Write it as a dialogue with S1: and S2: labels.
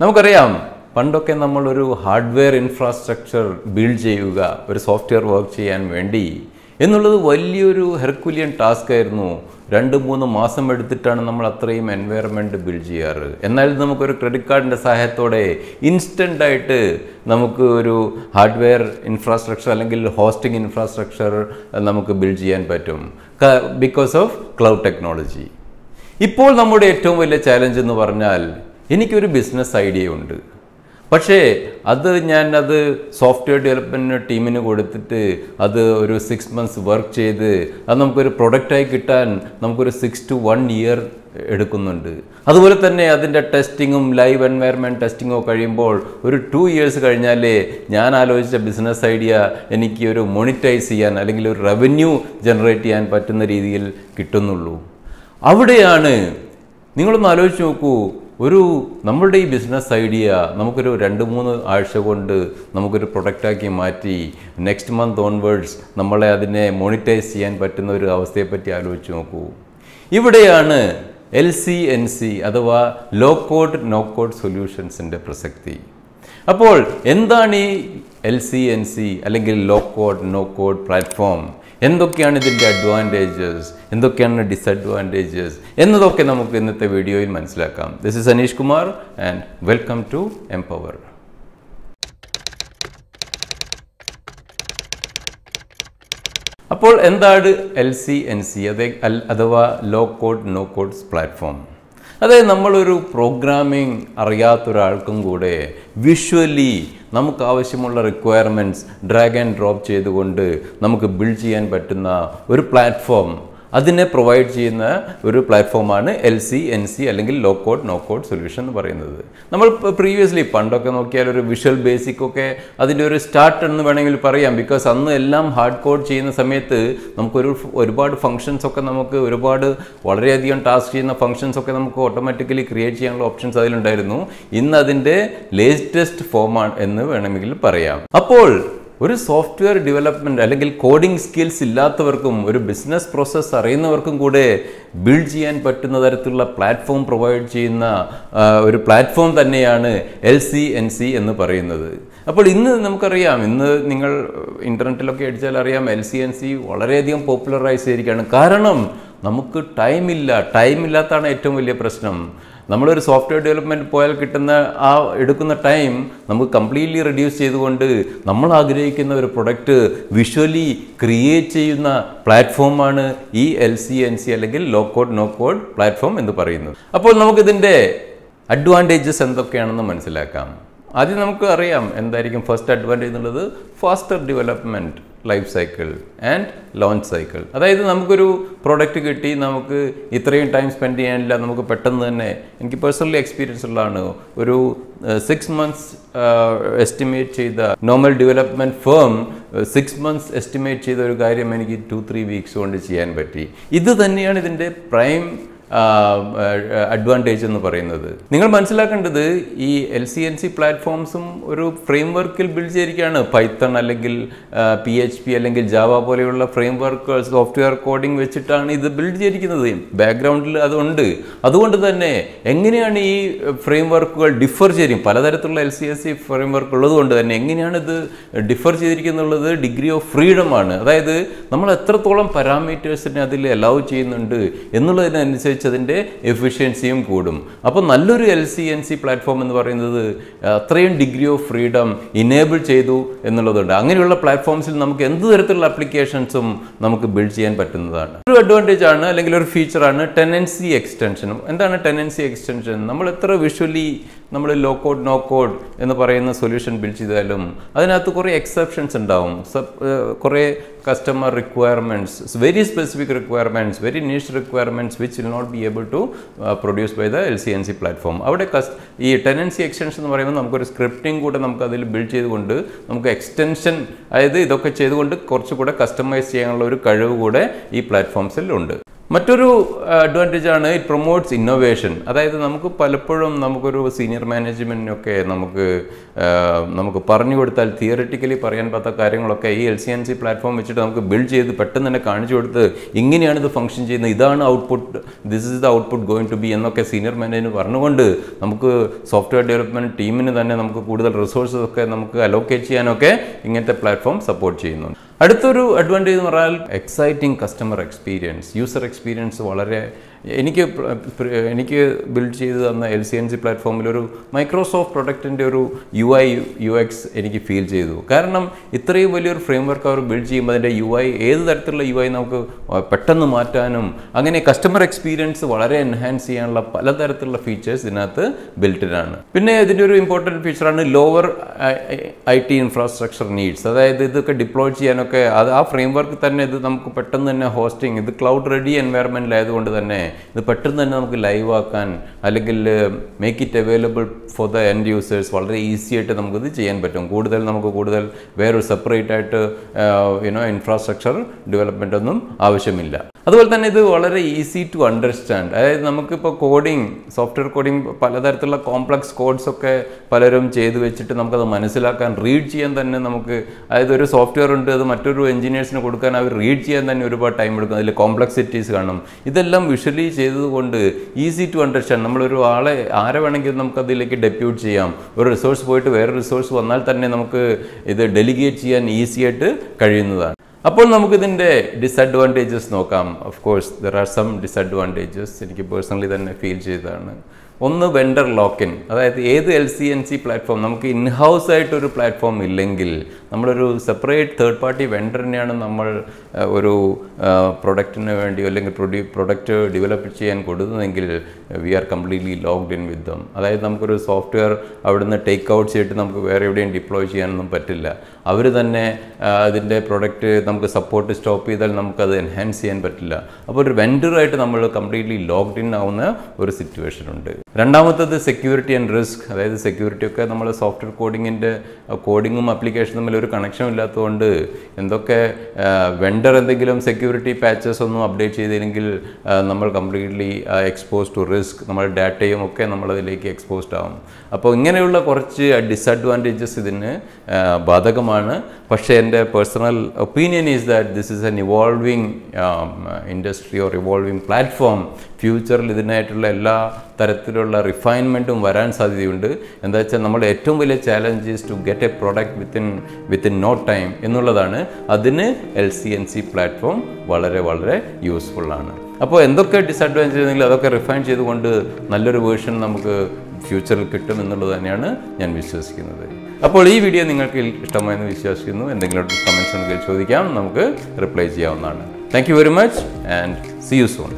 S1: നമുക്കറിയാം പണ്ടൊക്കെ നമ്മളൊരു ഹാർഡ്വെയർ ഇൻഫ്രാസ്ട്രക്ചർ ബിൽഡ് ചെയ്യുക ഒരു സോഫ്റ്റ്വെയർ വർക്ക് ചെയ്യാൻ വേണ്ടി എന്നുള്ളത് വലിയൊരു ഹെർക്കുലിയൻ ടാസ്ക് ആയിരുന്നു. രണ്ട് മൂന്ന് മാസം എടുത്തിട്ടാണ് നമ്മൾ അത്രയും എൻവയറമെന്റ് ബിൽഡ് ചെയ്യാറ്. എന്നാൽ നമുക്കൊരു ക്രെഡിറ്റ് കാർഡിന്റെ സഹായത്തോടെ ഇൻസ്റ്റന്റായിട്ട് നമുക്ക് ഒരു ഹാർഡ്വെയർ ഇൻഫ്രാസ്ട്രക്ചർ അല്ലെങ്കിൽ ഹോസ്റ്റിംഗ് ഇൻഫ്രാസ്ട്രക്ചർ നമുക്ക് ബിൽഡ് ചെയ്യാൻ പറ്റും. ബിക്കോസ് ഓഫ് ക്ലൗഡ് ടെക്നോളജി ഇപ്പോൾ നമ്മുടെ ഏറ്റവും വലിയ ചാലഞ്ച് എന്ന് പറഞ്ഞാൽ എനിക്കൊരു ബിസിനസ് ഐഡിയ ഉണ്ട്. പക്ഷേ അത് ഞാൻ അത് സോഫ്റ്റ്വെയർ ഡെവലപ്മെന്റ് ടീമിന് കൊടുത്തിട്ട് അത് ഒരു സിക്സ് മന്ത്സ് വർക്ക് ചെയ്ത് അത് നമുക്കൊരു പ്രൊഡക്റ്റായി കിട്ടാൻ നമുക്കൊരു സിക്സ് ടു വൺ ഇയർ എടുക്കുന്നുണ്ട്. അതുപോലെ തന്നെ അതിന്റെ ടെസ്റ്റിങ്ങും ലൈവ് എൻവയർമെന്റ് ടെസ്റ്റിങ്ങോ കഴിയുമ്പോൾ ഒരു ടു ഇയേഴ്സ് കഴിഞ്ഞാലേ ഞാൻ ആലോചിച്ച ബിസിനസ് ഐഡിയ എനിക്ക് ഒരു മോണിറ്റൈസ് ചെയ്യാൻ അല്ലെങ്കിൽ ഒരു റവന്യൂ ജനറേറ്റ് ചെയ്യാൻ പറ്റുന്ന രീതിയിൽ കിട്ടുന്നുള്ളൂ. അവിടെയാണ് നിങ്ങളൊന്ന് ആലോചിച്ച് നോക്കൂ. ഒരു നമ്മളുടെ ഈ ബിസിനസ് ഐഡിയ നമുക്കൊരു രണ്ട് മൂന്ന് ആഴ്ച കൊണ്ട് നമുക്കൊരു പ്രൊഡക്റ്റാക്കി മാറ്റി നെക്സ്റ്റ് മന്ത് ഓൺവേർഡ്സ് നമ്മളെ അതിനെ മോണിറ്റൈസ് ചെയ്യാൻ പറ്റുന്ന ഒരു അവസ്ഥയെപ്പറ്റി ആലോചിച്ച് നോക്കൂ. ഇവിടെയാണ് എൽ സി എൻ സി അഥവാ ലോ കോഡ് നോ കോഡ് സൊല്യൂഷൻസിന്റെ പ്രസക്തി. അപ്പോൾ എന്താണ് ഈ എൽ സി എൻ സി അല്ലെങ്കിൽ low code no code platform എന്തൊക്കെയാണ് ഇതിന്റെ അഡ്വാന്റേജസ് എന്തൊക്കെയാണ് ഡിസഡ്വാന്റേജസ് എന്നതൊക്കെ നമുക്ക് ഇന്നത്തെ വീഡിയോയിൽ മനസ്സിലാക്കാം. This is Aneesh Kumar and welcome to empower അപ്പോൾ എന്താണ് എൽ സി എൻ സി അതേ അഥവാ low code no codes platform അതായത് നമ്മളൊരു പ്രോഗ്രാമിംഗ് അറിയാത്തൊരാൾക്കും കൂടെ വിഷ്വലി നമുക്ക് ആവശ്യമുള്ള റിക്വയർമെന്റ്സ് ഡ്രാഗ് ആൻഡ് ഡ്രോപ്പ് ചെയ്തുകൊണ്ട് നമുക്ക് ബിൽഡ് ചെയ്യാൻ പറ്റുന്ന ഒരു പ്ലാറ്റ്ഫോം അതിനെ പ്രൊവൈഡ് ചെയ്യുന്ന ഒരു പ്ലാറ്റ്ഫോമാണ് എൽ സി എൻ സി അല്ലെങ്കിൽ low code no code solution എന്ന് പറയുന്നത്. നമ്മൾ പ്രീവിയസ്ലി പണ്ടൊക്കെ നോക്കിയാൽ ഒരു വിഷ്വൽ ബേസിക് ഒക്കെ അതിന്റെ ഒരു സ്റ്റാർട്ട് എന്ന് വേണമെങ്കിൽ പറയാം. ബിക്കോസ് അന്ന് എല്ലാം ഹാർഡ് കോഡ് ചെയ്യുന്ന സമയത്ത് നമുക്കൊരു ഒരുപാട് ഫങ്ഷൻസ് ഒക്കെ നമുക്ക് ഒരുപാട് വളരെയധികം ടാസ്ക് ചെയ്യുന്ന ഫങ്ഷൻസ് ഒക്കെ നമുക്ക് ഓട്ടോമാറ്റിക്കലി ക്രിയേറ്റ് ചെയ്യാനുള്ള ഓപ്ഷൻസ് അതിലുണ്ടായിരുന്നു. ഇന്ന് അതിന്റെ ലേറ്റസ്റ്റ് ഫോമാണ് എന്ന് വേണമെങ്കിൽ പറയാം. അപ്പോൾ ഒരു സോഫ്റ്റ്വെയർ ഡെവലപ്മെന്റ് അല്ലെങ്കിൽ കോഡിംഗ് സ്കിൽസ് ഇല്ലാത്തവർക്കും ഒരു ബിസിനസ് പ്രോസസ്സ് അറിയുന്നവർക്കും കൂടെ ബിൽഡ് ചെയ്യാൻ പറ്റുന്ന തരത്തിലുള്ള പ്ലാറ്റ്ഫോം പ്രൊവൈഡ് ചെയ്യുന്ന ഒരു പ്ലാറ്റ്ഫോം തന്നെയാണ് എൽ സി എൻ സി എന്ന് പറയുന്നത്. അപ്പോൾ ഇന്ന് നമുക്കറിയാം ഇന്ന് നിങ്ങൾ ഇന്റർനെറ്റിലൊക്കെ അടിച്ചാൽ അറിയാം എൽ സി എൻ സി വളരെയധികം പോപ്പുലറൈസ് ചെയ്തിരിക്കുകയാണ് കാരണം നമുക്ക് ടൈമില്ല ടൈമില്ലാത്തതാണ് ഏറ്റവും വലിയ പ്രശ്നം. നമ്മളൊരു സോഫ്റ്റ്വെയർ ഡെവലപ്മെന്റ് പോയാൽ കിട്ടുന്ന ആ എടുക്കുന്ന ടൈം നമുക്ക് കംപ്ലീറ്റ്ലി റെഡ്യൂസ് ചെയ്തുകൊണ്ട് നമ്മൾ ആഗ്രഹിക്കുന്ന ഒരു പ്രൊഡക്റ്റ് വിഷ്വലി ക്രിയേറ്റ് ചെയ്യുന്ന പ്ലാറ്റ്ഫോമാണ് ഈ എൽ സി എൻ സി അല്ലെങ്കിൽ low code no code platform എന്ന് പറയുന്നത്. അപ്പോൾ നമുക്കിതിന്റെ അഡ്വാന്റേജസ് എന്തൊക്കെയാണെന്ന് മനസ്സിലാക്കാം. ആദ്യം നമുക്ക് അറിയാം എന്തായിരിക്കും ഫസ്റ്റ് അഡ്വാന്റേജ് എന്നുള്ളത് faster development life cycle and launch cycle അതായത് നമുക്കൊരു പ്രോഡക്റ്റ് കിട്ടി നമുക്ക് ഇത്രയും ടൈം സ്പെൻഡ് ചെയ്യാനില്ല നമുക്ക് പെട്ടെന്ന് തന്നെ എനിക്ക് പേഴ്സണലി എക്സ്പീരിയൻസ് ഉള്ളതാണ്. ഒരു സിക്സ് മന്ത്സ് എസ്റ്റിമേറ്റ് ചെയ്ത normal development firm six months estimate ചെയ്ത ഒരു കാര്യം എനിക്ക് ടു ത്രീ വീക്സ് കൊണ്ട് ചെയ്യാൻ പറ്റി. ഇത് തന്നെയാണ് ഇതിന്റെ പ്രൈം അഡ്വാന്റേജ് എന്ന് പറയുന്നത്. നിങ്ങൾ മനസ്സിലാക്കേണ്ടത് ഈ എൽ സി എൻ സി പ്ലാറ്റ്ഫോംസും ഒരു ഫ്രെയിം വർക്കിൽ ബിൽഡ് ചെയ്തിരിക്കുകയാണ്. പൈത്തൺ അല്ലെങ്കിൽ പി എച്ച് പി അല്ലെങ്കിൽ ജാവ പോലെയുള്ള ഫ്രെയിം വർക്ക് സോഫ്റ്റ്വെയർ കോഡിംഗ് വെച്ചിട്ടാണ് ഇത് ബിൽഡ് ചെയ്തിരിക്കുന്നത്. ബാക്ക്ഗ്രൗണ്ടിൽ അതുണ്ട് അതുകൊണ്ട് തന്നെ എങ്ങനെയാണ് ഈ ഫ്രെയിം വർക്കുകൾ ഡിഫർ ചെയ്യും? പലതരത്തിലുള്ള L C S C framework ഉള്ളതുകൊണ്ട് തന്നെ എങ്ങനെയാണ് ഇത് ഡിഫർ ചെയ്തിരിക്കുന്നുള്ളത്? ഡിഗ്രി ഓഫ് ഫ്രീഡം ആണ്. അതായത് നമ്മൾ എത്രത്തോളം പാരാമീറ്റേഴ്സിനെ അതിൽ അലൗ ചെയ്യുന്നുണ്ട് എന്നുള്ളതിനനുസരിച്ച് അതിന്റെ എഫിഷ്യൻസിയും കൂടും. അപ്പോൾ നല്ലൊരു L C N C platform എന്ന് പറയുന്നത് അത്രയും ഡിഗ്രി ഓഫ് ഫ്രീഡം ഇനേബിൾ ചെയ്തു എന്നുള്ളതുണ്ട്. അങ്ങനെയുള്ള പ്ലാറ്റ്ഫോംസിൽ നമുക്ക് എന്ത് തരത്തിലുള്ള അപ്ലിക്കേഷൻസും നമുക്ക് ബിൽഡ് ചെയ്യാൻ പറ്റുന്നതാണ്. ഒരു അഡ്വാന്റേജ് ആണ് അല്ലെങ്കിൽ ഒരു ഫീച്ചറാണ് ടെനൻസി എക്സ്റ്റൻഷനും എന്താണ് ടെനൻസി എക്സ്റ്റൻഷൻ നമ്മൾ എത്ര വിഷ്വലി നമ്മൾ ലോ കോഡ് നോ കോഡ് എന്ന് പറയുന്ന സൊല്യൂഷൻ ബിൽഡ് ചെയ്താലും അതിനകത്ത് കുറേ എക്സെപ്ഷൻസ് ഉണ്ടാവും. കുറേ customer requirements very specific requirements very niche requirements which will not be able to produce by the L C N C platform അവിടെ ഈ ടെനൻസി എക്സ്റ്റൻഷൻ എന്ന് പറയുമ്പോൾ നമുക്കൊരു സ്ക്രിപ്റ്റിംഗ് കൂടെ നമുക്ക് അതിൽ ബിൽഡ് ചെയ്തുകൊണ്ട് നമുക്ക് എക്സ്റ്റൻഷൻ അതായത് ഇതൊക്കെ ചെയ്തുകൊണ്ട് കുറച്ചുകൂടെ കസ്റ്റമൈസ് ചെയ്യാനുള്ള ഒരു കഴിവ് കൂടെ ഈ പ്ലാറ്റ്ഫോംസിൽ ഉണ്ട്. മറ്റൊരു അഡ്വാന്റേജ് ആണ് ഇറ്റ് പ്രൊമോട്ട്സ് ഇന്നോവേഷൻ അതായത് നമുക്ക് പലപ്പോഴും നമുക്കൊരു സീനിയർ മാനേജ്മെന്റിനൊക്കെ നമുക്ക് നമുക്ക് പറഞ്ഞു കൊടുത്താൽ തിയറിറ്റിക്കലി പറയാൻ പറ്റാത്ത കാര്യങ്ങളൊക്കെ ഈ L C N C platform വെച്ചിട്ട് നമുക്ക് ബിൽഡ് ചെയ്ത് പെട്ടെന്ന് തന്നെ കാണിച്ചു കൊടുത്ത് ഇങ്ങനെയാണ് ഇത് ഫംഗ്ഷൻ ചെയ്യുന്നത് ഇതാണ് output this is the output going to be എന്നൊക്കെ സീനിയർ മാനേജർ പറഞ്ഞുകൊണ്ട് നമുക്ക് സോഫ്റ്റ്വെയർ ഡെവലപ്മെന്റ് ടീമിന് തന്നെ നമുക്ക് കൂടുതൽ റിസോഴ്സസ് ഒക്കെ നമുക്ക് അലോക്കേറ്റ് ചെയ്യാനൊക്കെ ഇങ്ങനത്തെ പ്ലാറ്റ്ഫോം സപ്പോർട്ട് ചെയ്യുന്നുണ്ട്. അടുത്തൊരു അഡ്വാന്റേജ് എന്ന് പറഞ്ഞാൽ exciting customer experience user experience വളരെ എനിക്ക് എനിക്ക് ബിൽഡ് ചെയ്ത് തന്ന എൽ സി എൻ സി പ്ലാറ്റ്ഫോമിൽ ഒരു മൈക്രോസോഫ്റ്റ് പ്രൊഡക്റ്റിന്റെ ഒരു യു ഐ യു എക്സ് എനിക്ക് ഫീൽ ചെയ്തു. കാരണം ഇത്രയും വലിയൊരു ഫ്രെയിം വർക്ക് അവർ ബിൽഡ് ചെയ്യുമ്പോൾ അതിന്റെ യു ഐ ഏത് തരത്തിലുള്ള യു ഐ നമുക്ക് പെട്ടെന്ന് മാറ്റാനും അങ്ങനെ കസ്റ്റമർ എക്സ്പീരിയൻസ് വളരെ എൻഹാൻസ് ചെയ്യാനുള്ള പലതരത്തിലുള്ള ഫീച്ചേഴ്സ് ഇതിനകത്ത് ബിൽറ്റിനാണ് പിന്നെ ഇതിന്റെ ഒരു important ഫീച്ചറാണ് lower I T infrastructure needs അതായത് ഇതൊക്കെ ഡിപ്ലോയ് ചെയ്യാനൊക്കെ അത് ആ ഫ്രെയിംവർക്ക് തന്നെ ഇത് നമുക്ക് പെട്ടെന്ന് തന്നെ ഹോസ്റ്റിംഗ് ഇത് ക്ലൗഡ് റെഡി എൻവയറമെന്റിലായതുകൊണ്ട് തന്നെ ഇത് പെട്ടെന്ന് തന്നെ നമുക്ക് ലൈവ് ആക്കാൻ അല്ലെങ്കിൽ make it available for the end users വളരെ ഈസി ആയിട്ട് നമുക്കിത് ചെയ്യാൻ പറ്റും. കൂടുതൽ നമുക്ക് കൂടുതൽ വേറൊരു സെപ്പറേറ്റ് ആയിട്ട് യുനോ ഇൻഫ്രാസ്ട്രക്ചർ ഡെവലപ്മെന്റ് ഒന്നും ആവശ്യമില്ല. അതുപോലെ തന്നെ ഇത് വളരെ ഈസി ടു അണ്ടർസ്റ്റാൻഡ് അതായത് നമുക്കിപ്പോൾ കോഡിങ് സോഫ്റ്റ്വെയർ കോഡിങ് പലതരത്തിലുള്ള കോംപ്ലക്സ് കോഡ്സ് ഒക്കെ പലരും ചെയ്തു വെച്ചിട്ട് നമുക്കത് മനസ്സിലാക്കാൻ റീഡ് ചെയ്യാൻ തന്നെ നമുക്ക് അതായത് ഒരു സോഫ്റ്റ്വെയർ ഉണ്ട് അത് മറ്റൊരു എഞ്ചിനീയേഴ്സിന് കൊടുക്കാൻ അവർ റീഡ് ചെയ്യാൻ തന്നെ ഒരുപാട് ടൈം എടുക്കും. അതിൽ കോംപ്ലക്സിറ്റീസ് കാണും. ഇതെല്ലാം വിഷ്വലി ചെയ്തതുകൊണ്ട് ഈസി ടു അണ്ടർസ്റ്റാൻഡ് നമ്മളൊരു ആളെ ആരെ വേണമെങ്കിലും നമുക്ക് അതിലേക്ക് ഡെപ്യൂട്ട് ചെയ്യാം. ഒരു റിസോഴ്സ് പോയിട്ട് വേറെ റിസോഴ്സ് വന്നാൽ തന്നെ നമുക്ക് ഇത് ഡെലിഗേറ്റ് ചെയ്യാൻ ഈസിയായിട്ട് കഴിയുന്നതാണ്. അപ്പോൾ നമുക്കിതിന്റെ ഡിസഡ്വാന്റേജസ് നോക്കാം. Of course there are some disadvantages എനിക്ക് പേഴ്സണലി തന്നെ ഫീൽ ചെയ്തതാണ്. ഒന്ന് വെണ്ടർ ലോക്കിൻ അതായത് ഏത് L C N C platform നമുക്ക് ഇൻഹൗസ് ആയിട്ടൊരു പ്ലാറ്റ്ഫോം ഇല്ലെങ്കിൽ നമ്മളൊരു സെപ്പറേറ്റ് തേർഡ് പാർട്ടി വെണ്ടറിനെയാണ് നമ്മൾ ഒരു പ്രൊഡക്റ്റിന് വേണ്ടി അല്ലെങ്കിൽ പ്രൊഡ്യൂ പ്രൊഡക്റ്റ് ഡെവലപ്പ് ചെയ്യാൻ കൊടുക്കുന്നതെങ്കിൽ we are completely locked in with them അതായത് നമുക്കൊരു സോഫ്റ്റ്വെയർ അവിടുന്ന് ടേക്ക് ഔട്ട് ചെയ്തിട്ട് നമുക്ക് വേറെ എവിടെയും ഡിപ്ലോയ് ചെയ്യാനൊന്നും പറ്റില്ല. അവർ തന്നെ അതിന്റെ പ്രൊഡക്റ്റ് നമുക്ക് സപ്പോർട്ട് സ്റ്റോപ്പ് ചെയ്താൽ നമുക്കത് എൻഹാൻസ് ചെയ്യാൻ പറ്റില്ല. അപ്പോൾ ഒരു വെൻഡറായിട്ട് നമ്മൾ കംപ്ലീറ്റ്ലി ലോക്ക്ഡ് ഇൻ ആവുന്ന ഒരു സിറ്റുവേഷൻ ഉണ്ട്. രണ്ടാമത്തത് സെക്യൂരിറ്റി ആൻഡ് റിസ്ക് അതായത് സെക്യൂരിറ്റി ഒക്കെ നമ്മൾ സോഫ്റ്റ്വെയർ കോഡിങ്ങിന്റെ കോഡിങ്ങും അപ്ലിക്കേഷനും തമ്മിൽ ഒരു കണക്ഷൻ ഇല്ലാത്തതുകൊണ്ട് എന്തൊക്കെ വെണ്ടർ എന്തെങ്കിലും സെക്യൂരിറ്റി പാച്ചസ് ഒന്നും അപ്ഡേറ്റ് ചെയ്തില്ലെങ്കിൽ നമ്മൾ കംപ്ലീറ്റ്ലി എക്സ്പോസ് ടു റിസ്ക് നമ്മുടെ ഡാറ്റയും ഒക്കെ നമ്മളതിലേക്ക് എക്സ്പോസ്ഡ് ആവും. അപ്പോൾ ഇങ്ങനെയുള്ള കുറച്ച് ഡിസഡ്വാന്റേജസ് ഇതിന് ബാധകമാണ്. പക്ഷേ എന്റെ personal opinion is that this is an evolving industry or evolving platform ഫ്യൂച്ചറിൽ ഇതിനായിട്ടുള്ള എല്ലാ തരത്തിലുള്ള റിഫൈൻമെന്റും വരാൻ സാധ്യതയുണ്ട്. എന്താ വെച്ചാൽ നമ്മുടെ ഏറ്റവും വലിയ challenge is to get a product within within no time എന്നുള്ളതാണ്. അതിന് L C N C platform വളരെ വളരെ യൂസ്ഫുള്ളാണ് അപ്പോൾ എന്തൊക്കെ ഡിസഡ്വാന്റേജ് ഉണ്ടെങ്കിൽ അതൊക്കെ റിഫൈൻ ചെയ്തുകൊണ്ട് നല്ലൊരു വേർഷൻ നമുക്ക് ഫ്യൂച്ചറിൽ കിട്ടും എന്നുള്ളത് തന്നെയാണ് ഞാൻ വിശ്വസിക്കുന്നത്. അപ്പോൾ ഈ വീഡിയോ നിങ്ങൾക്ക് ഇഷ്ടമായെന്ന് വിശ്വസിക്കുന്നു. എന്തെങ്കിലും കമൻസ് ഉണ്ടെങ്കിൽ ചോദിക്കാം. നമുക്ക് റിപ്ലൈ ചെയ്യാവുന്നതാണ്. Thank very much and see you soon